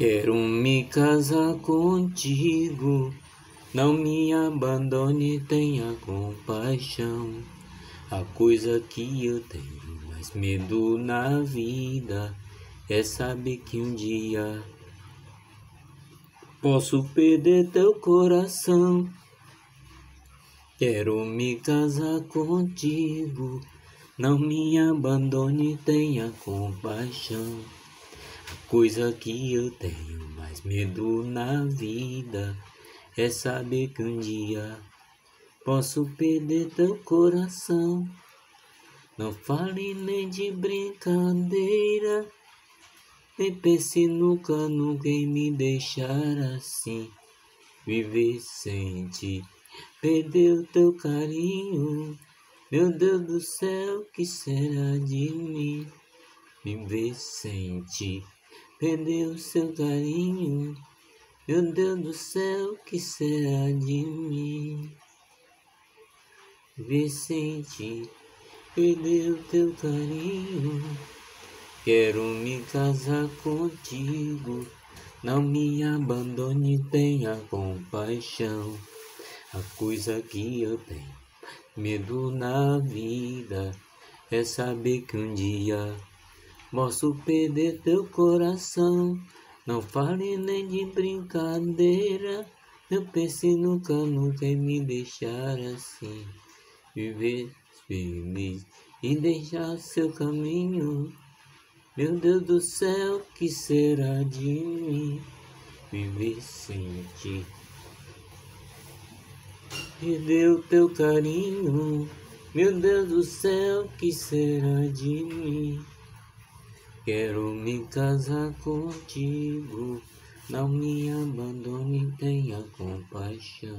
Quero me casar contigo, não me abandone, tenha compaixão. A coisa que eu tenho mais medo na vida é saber que um dia posso perder teu coração. Quero me casar contigo, não me abandone, tenha compaixão. Coisa que eu tenho mais medo na vida é saber que um dia posso perder teu coração. Não fale nem de brincadeira, nem pense nunca, nunca em me deixar assim. Viver sem ti, perder o teu carinho. Meu Deus do céu, que será de mim? Viver sem ti perdeu seu carinho. Meu Deus do céu, que será de mim? Vicente, perdeu teu carinho. Quero me casar contigo. Não me abandone, tenha compaixão. A coisa que eu tenho medo na vida é saber que um dia Posso perder teu coração. Não fale nem de brincadeira. Eu pensei nunca, nunca em me deixar assim. Viver feliz e deixar seu caminho. Meu Deus do céu, que será de mim? Viver sem ti. Perdeu teu carinho. Meu Deus do céu, que será de mim? Quero me casar contigo, não me abandone, tenha compaixão.